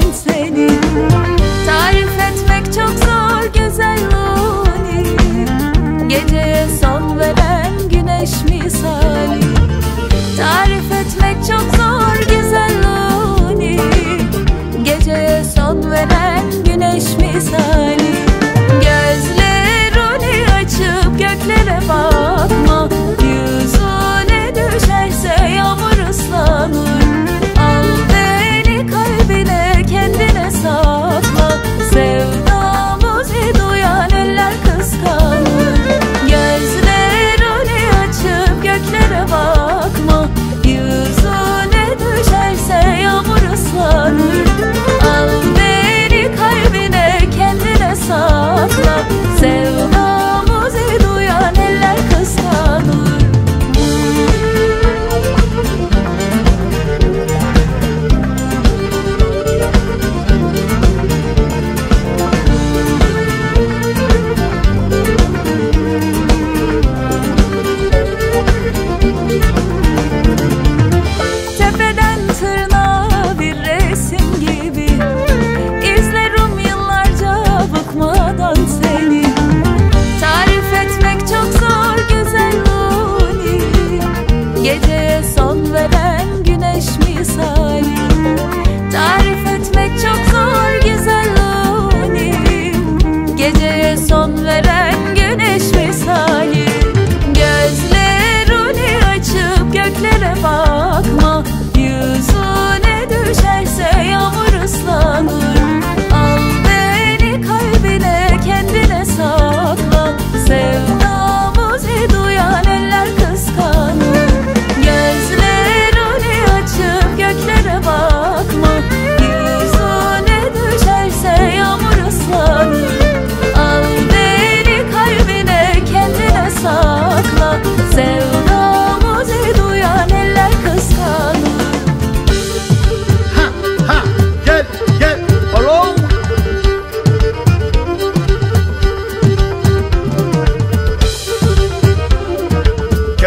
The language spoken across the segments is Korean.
once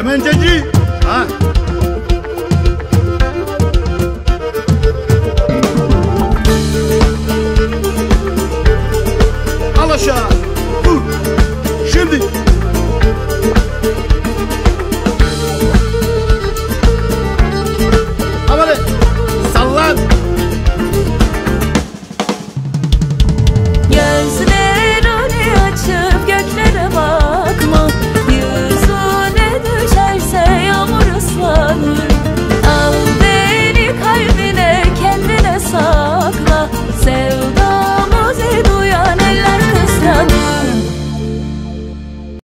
개면제지 아. 어?